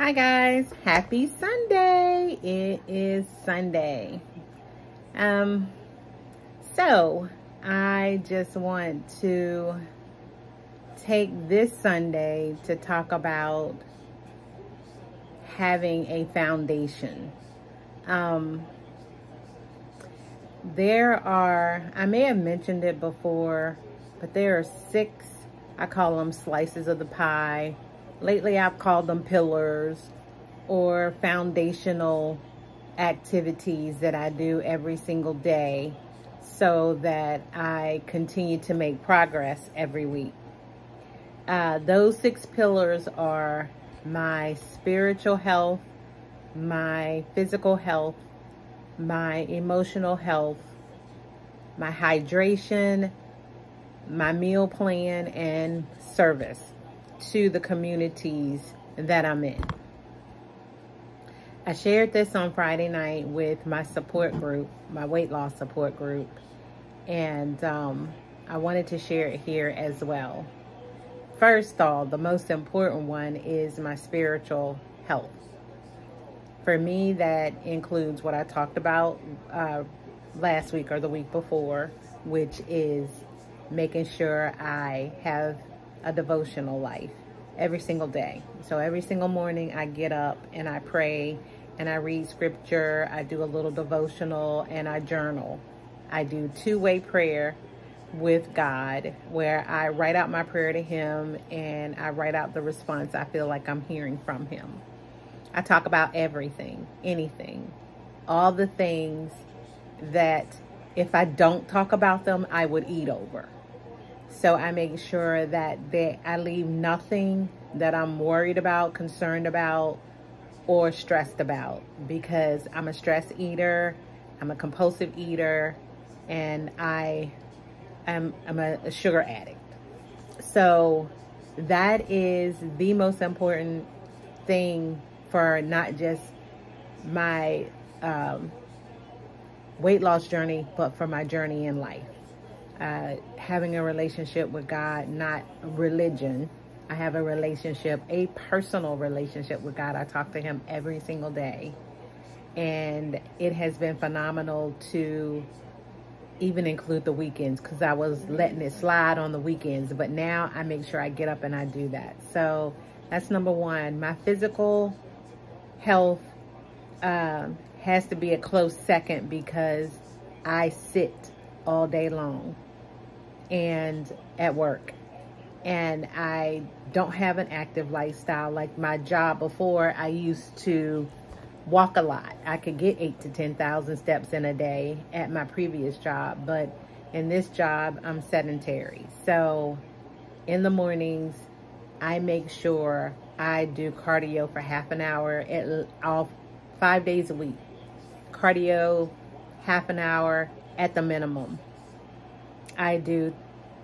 Hi guys, happy Sunday. It is Sunday. Um so I just want to take this Sunday to talk about having a foundation. Um there are I may have mentioned it before, but there are six I call them slices of the pie Lately, I've called them pillars or foundational activities that I do every single day so that I continue to make progress every week. Uh, those six pillars are my spiritual health, my physical health, my emotional health, my hydration, my meal plan, and service to the communities that I'm in. I shared this on Friday night with my support group, my weight loss support group, and um, I wanted to share it here as well. First all, the most important one is my spiritual health. For me, that includes what I talked about uh, last week or the week before, which is making sure I have a devotional life every single day. So every single morning I get up and I pray and I read scripture, I do a little devotional and I journal. I do two-way prayer with God where I write out my prayer to him and I write out the response I feel like I'm hearing from him. I talk about everything, anything, all the things that if I don't talk about them, I would eat over. So I make sure that they, I leave nothing that I'm worried about, concerned about, or stressed about because I'm a stress eater, I'm a compulsive eater, and I am I'm a, a sugar addict. So that is the most important thing for not just my um, weight loss journey, but for my journey in life uh, having a relationship with God, not religion. I have a relationship, a personal relationship with God. I talk to Him every single day. And it has been phenomenal to even include the weekends because I was letting it slide on the weekends. But now I make sure I get up and I do that. So that's number one. My physical health uh, has to be a close second because I sit all day long and at work. And I don't have an active lifestyle. Like my job before, I used to walk a lot. I could get eight to 10,000 steps in a day at my previous job. But in this job, I'm sedentary. So in the mornings, I make sure I do cardio for half an hour at all five days a week. Cardio, half an hour at the minimum. I do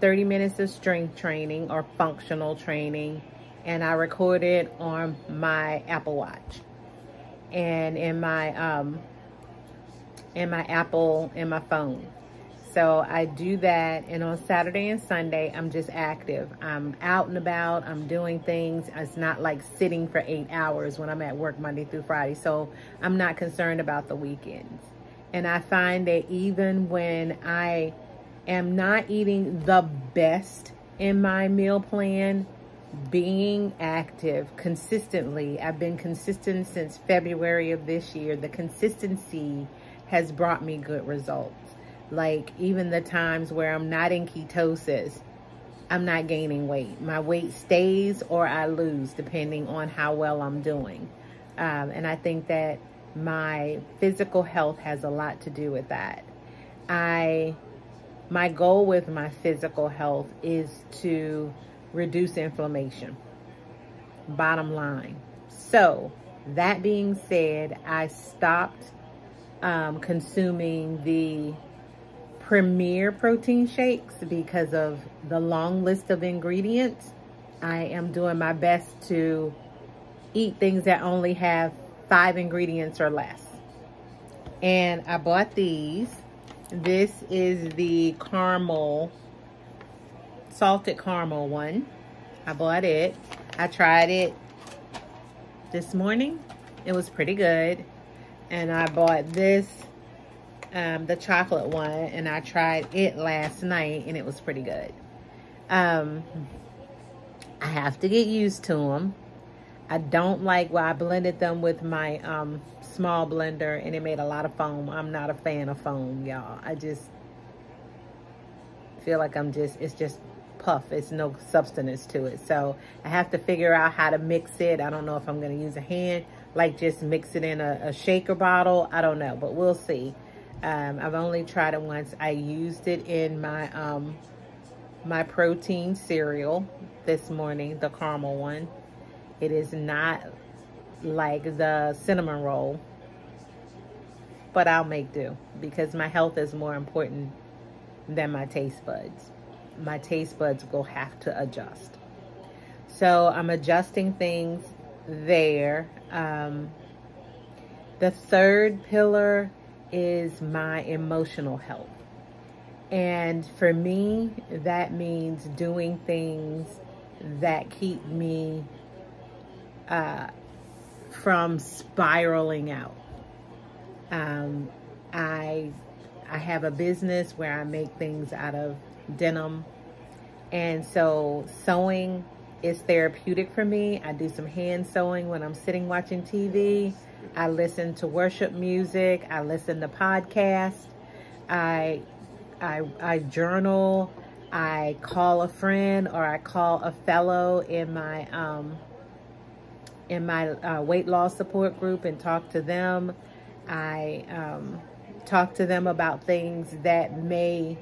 30 minutes of strength training or functional training and I record it on my Apple Watch and in my um in my Apple in my phone. So I do that and on Saturday and Sunday I'm just active. I'm out and about, I'm doing things. It's not like sitting for 8 hours when I'm at work Monday through Friday. So I'm not concerned about the weekends. And I find that even when I am not eating the best in my meal plan, being active consistently. I've been consistent since February of this year. The consistency has brought me good results. Like even the times where I'm not in ketosis, I'm not gaining weight. My weight stays or I lose depending on how well I'm doing. Um, and I think that my physical health has a lot to do with that. I my goal with my physical health is to reduce inflammation. Bottom line. So, that being said, I stopped um, consuming the Premier protein shakes because of the long list of ingredients. I am doing my best to eat things that only have five ingredients or less. And I bought these this is the caramel, salted caramel one. I bought it. I tried it this morning. It was pretty good. And I bought this, um, the chocolate one, and I tried it last night, and it was pretty good. Um, I have to get used to them. I don't like, well, I blended them with my um, small blender, and it made a lot of foam. I'm not a fan of foam, y'all. I just feel like I'm just, it's just puff. It's no substance to it. So I have to figure out how to mix it. I don't know if I'm going to use a hand, like just mix it in a, a shaker bottle. I don't know, but we'll see. Um, I've only tried it once. I used it in my um, my protein cereal this morning, the caramel one. It is not like the cinnamon roll, but I'll make do because my health is more important than my taste buds my taste buds will have to adjust. So I'm adjusting things there. Um, the third pillar is my emotional health. And for me, that means doing things that keep me uh, from spiraling out. Um, I I have a business where I make things out of denim. And so sewing is therapeutic for me. I do some hand sewing when I'm sitting watching TV. I listen to worship music. I listen to podcasts. I, I, I journal. I call a friend or I call a fellow in my um, in my uh, weight loss support group and talk to them. I um, talk to them about things that may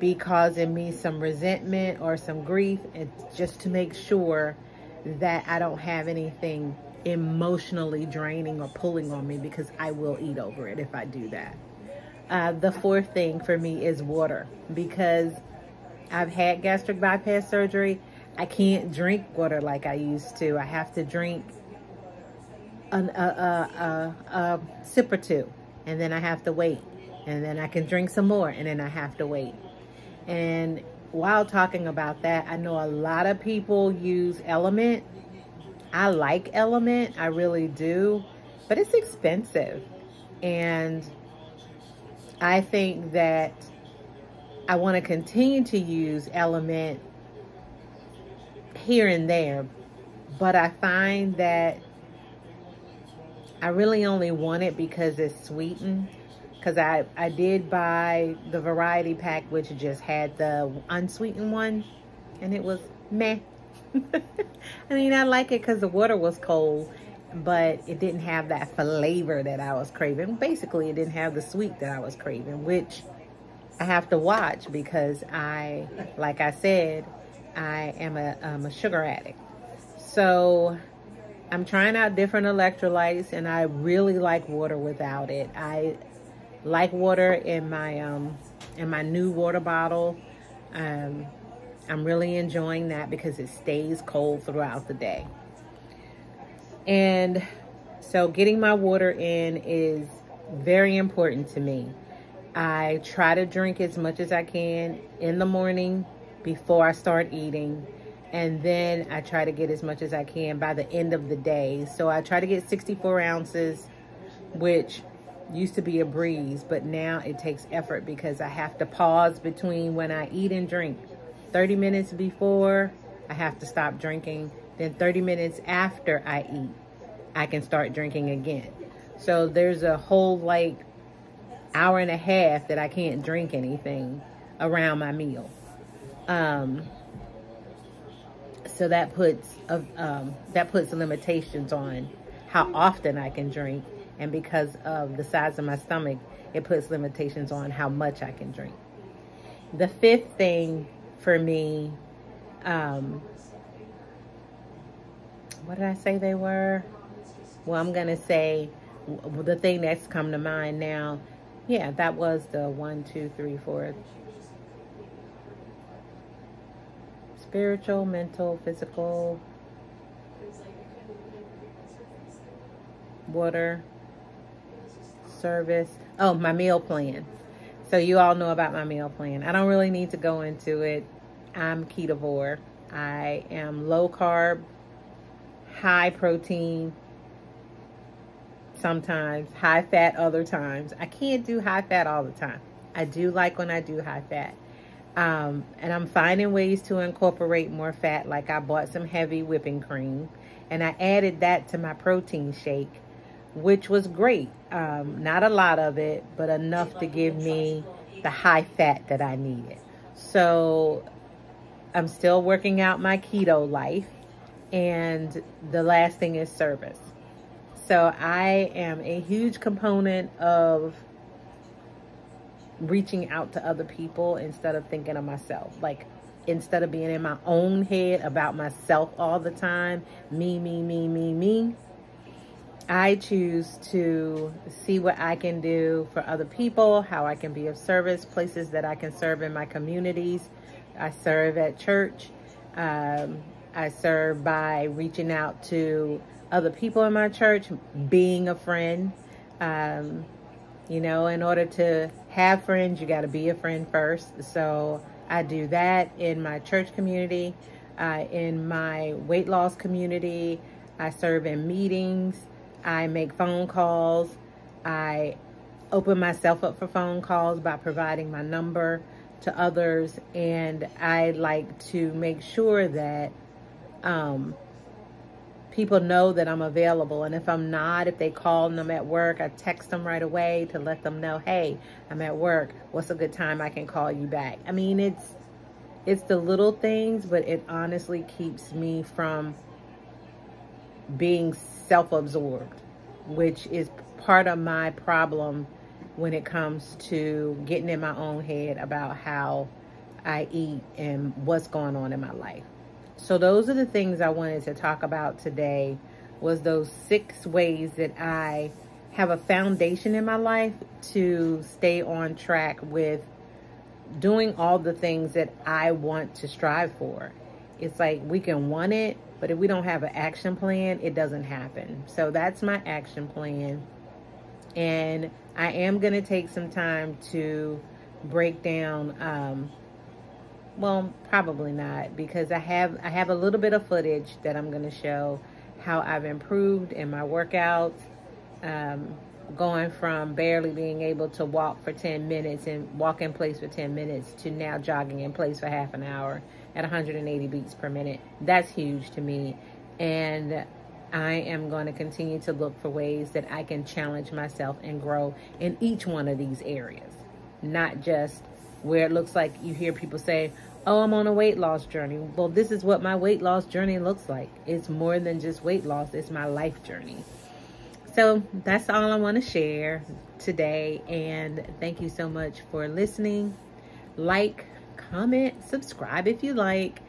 be causing me some resentment or some grief and just to make sure that I don't have anything emotionally draining or pulling on me because I will eat over it if I do that. Uh, the fourth thing for me is water because I've had gastric bypass surgery. I can't drink water like I used to. I have to drink an, a, a, a, a sip or two and then I have to wait. And then I can drink some more and then I have to wait. And while talking about that, I know a lot of people use Element. I like Element, I really do, but it's expensive. And I think that I want to continue to use Element here and there, but I find that I really only want it because it's sweetened because I, I did buy the variety pack, which just had the unsweetened one, and it was meh. I mean, I like it because the water was cold, but it didn't have that flavor that I was craving. Basically, it didn't have the sweet that I was craving, which I have to watch because I, like I said, I am a, I'm a sugar addict. So I'm trying out different electrolytes and I really like water without it. I like water in my um, in my new water bottle. Um, I'm really enjoying that because it stays cold throughout the day. And so getting my water in is very important to me. I try to drink as much as I can in the morning before I start eating. And then I try to get as much as I can by the end of the day. So I try to get 64 ounces, which used to be a breeze, but now it takes effort because I have to pause between when I eat and drink. 30 minutes before, I have to stop drinking. Then 30 minutes after I eat, I can start drinking again. So there's a whole like hour and a half that I can't drink anything around my meal. Um, so that puts uh, um, that puts limitations on how often I can drink and because of the size of my stomach, it puts limitations on how much I can drink. The fifth thing for me, um, what did I say they were? Well, I'm to say the thing that's come to mind now. Yeah, that was the one, two, three, four. Spiritual, mental, physical, water, service. Oh, my meal plan. So you all know about my meal plan. I don't really need to go into it. I'm ketovore. I am low carb, high protein sometimes, high fat other times. I can't do high fat all the time. I do like when I do high fat. Um, and I'm finding ways to incorporate more fat. Like I bought some heavy whipping cream and I added that to my protein shake, which was great. Um, not a lot of it, but enough to give me the high fat that I needed. So I'm still working out my keto life. And the last thing is service. So I am a huge component of reaching out to other people instead of thinking of myself. Like instead of being in my own head about myself all the time, me, me, me, me, me, I choose to see what I can do for other people, how I can be of service, places that I can serve in my communities. I serve at church. Um, I serve by reaching out to other people in my church, being a friend. Um, you know, in order to have friends, you got to be a friend first. So I do that in my church community, uh, in my weight loss community. I serve in meetings. I make phone calls. I open myself up for phone calls by providing my number to others. And I like to make sure that um, people know that I'm available. And if I'm not, if they call and I'm at work, I text them right away to let them know, hey, I'm at work. What's a good time I can call you back? I mean, it's it's the little things, but it honestly keeps me from being self-absorbed, which is part of my problem when it comes to getting in my own head about how I eat and what's going on in my life. So those are the things I wanted to talk about today was those six ways that I have a foundation in my life to stay on track with doing all the things that I want to strive for. It's like we can want it, but if we don't have an action plan, it doesn't happen. So that's my action plan. And I am going to take some time to break down um, well, probably not because I have I have a little bit of footage that I'm going to show how I've improved in my workouts. Um, going from barely being able to walk for 10 minutes and walk in place for 10 minutes to now jogging in place for half an hour at 180 beats per minute. That's huge to me. And I am going to continue to look for ways that I can challenge myself and grow in each one of these areas, not just where it looks like you hear people say, oh, I'm on a weight loss journey. Well, this is what my weight loss journey looks like. It's more than just weight loss. It's my life journey. So that's all I want to share today. And thank you so much for listening. Like, comment, subscribe if you like.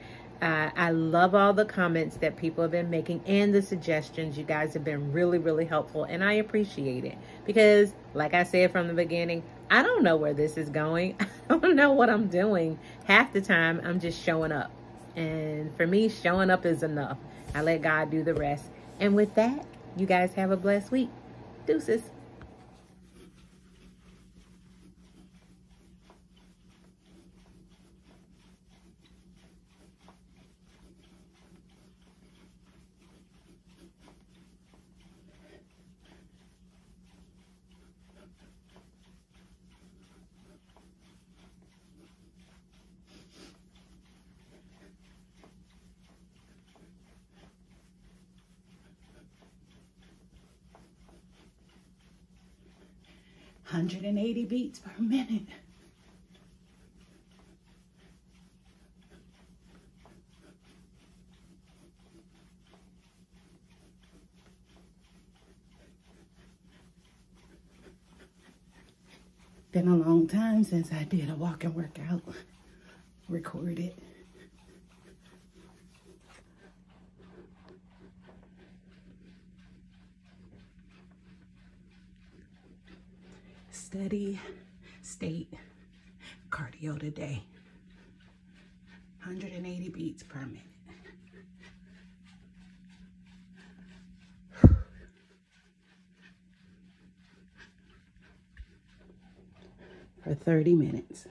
Uh, I love all the comments that people have been making and the suggestions. You guys have been really, really helpful, and I appreciate it because, like I said from the beginning, I don't know where this is going. I don't know what I'm doing. Half the time, I'm just showing up. And for me, showing up is enough. I let God do the rest. And with that, you guys have a blessed week. Deuces. 180 beats per minute. Been a long time since I did a walking workout, recorded. Steady state cardio today. 180 beats per minute. For 30 minutes.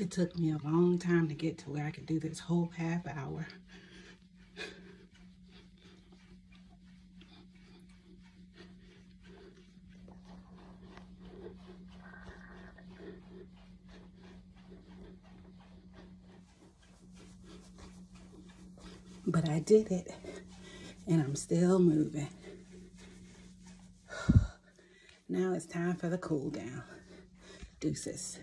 It took me a long time to get to where I could do this whole half hour. But I did it. And I'm still moving. Now it's time for the cool down. Deuces.